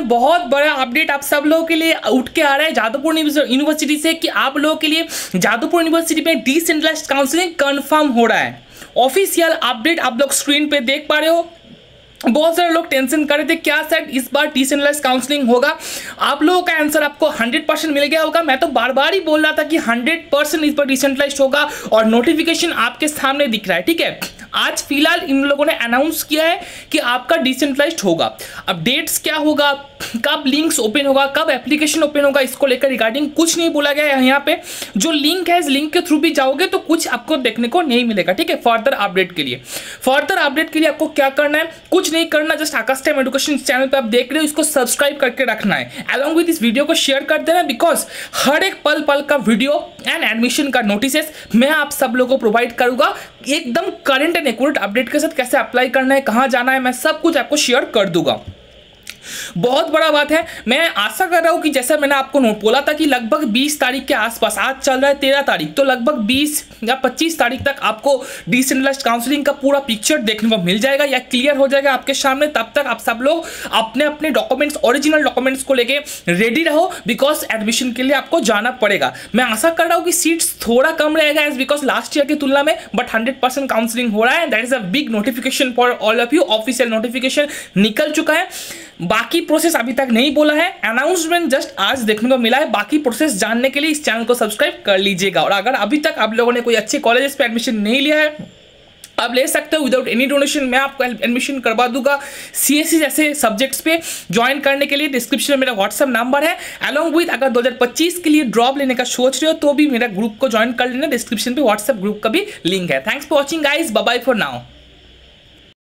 बहुत बड़ा अपडेट आप सब लोगों के लिए उठ के आ रहा है जादवपुर यूनिवर्सिटी से कि आप लोगों के लिए जादवपुर यूनिवर्सिटी में डिसेंट्रलाइज काउंसलिंग कंफर्म हो रहा है। ऑफिशियल अपडेट आप लोग स्क्रीन पे देख पा रहे हो। बहुत सारे लोग टेंशन कर रहे थे, क्या सर इस बार डिसेंट्रलाइज काउंसलिंग होगा? आप लोगों का आंसर आपको 100 परसेंट मिल गया होगा। मैं तो बार बार ही बोल रहा था कि 100 परसेंट इस बार डिसेंट्रलाइज होगा और नोटिफिकेशन आपके सामने दिख रहा है, ठीक है? आज फ़िलहाल इन लोगों ने अनाउंस किया है कि आपका डिसेंट्रलाइज होगा। अब डेट्स क्या होगा? कब लिंक्स ओपन होगा? कब एप्लीकेशन ओपन होगा? इसको लेकर रिगार्डिंग कुछ नहीं बोला गया है यहाँ पे। जो लिंक है, इस लिंक के थ्रू भी जाओगे तो कुछ आपको देखने को नहीं मिलेगा, ठीक है? फर्दर अपडेट के लिए। फर्दर अपडेट के लिए आपको क्या करना है? कुछ नहीं करना just Aakash time education channel पर आप देख रहे हो, इसको सब्सक्राइब करके रखना है। अलॉन्ग विद इस वीडियो को शेयर कर देना बिकॉज़ हर एक पल पल का वीडियो एंड एडमिशन का नोटिस मैं आप सब लोगों को प्रोवाइड करूँगा। एकदम करंट एंड एक्यूरेट अपडेट के साथ कैसे अप्लाई करना है, कहाँ जाना है, मैं सब कुछ आपको शेयर कर दूँगा। बहुत बड़ा बात है। मैं आशा कर रहा हूँ कि जैसा मैंने आपको नोट बोला था कि लगभग 20 तारीख के आसपास, आज चल रहा है तेरह तारीख तो लगभग 20 या 25 तारीख तक आपको डिसेंट्रलाइज काउंसलिंग का पूरा पिक्चर देखने को मिल जाएगा या क्लियर हो जाएगा आपके सामने। तब तक आप सब लोग अपने अपने डॉक्यूमेंट्स ओरिजिनल डॉक्यूमेंट्स को लेके रेडी रहो बिकॉज़ एडमिशन के लिए आपको जाना पड़ेगा। मैं आशा कर रहा हूँ कि सीट्स थोड़ा कम रहेगा एज बिकॉज़ लास्ट ईयर की तुलना में बट हंड्रेड परसेंट काउंसलिंग हो रहा है। That is a big notification for all of you official notification निकल चुका है। बाकी प्रोसेस अभी तक नहीं बोला है। अनाउंसमेंट जस्ट आज देखने को मिला है। बाकी प्रोसेस जानने के लिए इस चैनल को सब्सक्राइब कर लीजिएगा। और अगर अभी तक आप लोगों ने कोई अच्छे कॉलेजेस पे एडमिशन नहीं लिया है, आप ले सकते हो। विदाउट एनी डोनेशन मैं आपको एडमिशन करवा दूँगा सी एस सी जैसे सब्जेक्ट्स पे। ज्वाइन करने के लिए डिस्क्रिप्शन में मेरा व्हाट्सअप नंबर है। अलॉन्ग विद अगर 2025 के लिए ड्रॉप लेने का सोच रहे हो तो भी मेरा ग्रुप को ज्वाइन कर लेना। डिस्क्रिप्शन पे व्हाट्सअप ग्रुप का भी लिंक है। Thanks for watching guys bye for now